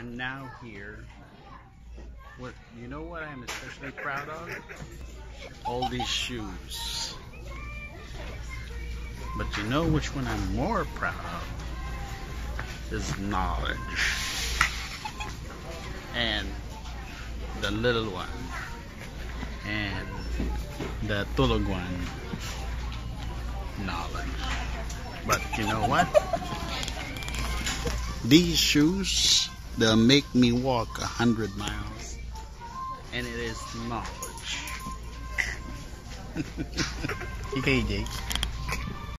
I'm now here. You know what I'm especially proud of? All these shoes. But you know which one I'm more proud of? Is knowledge. And the little one. And the tulog one. Knowledge. But you know what? These shoes, they'll make me walk a hundred miles. And it is knowledge. okay, Jake.